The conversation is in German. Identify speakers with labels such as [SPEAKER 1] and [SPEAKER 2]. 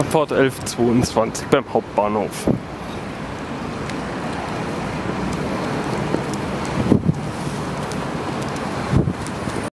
[SPEAKER 1] Abfahrt 11.22 beim Hauptbahnhof.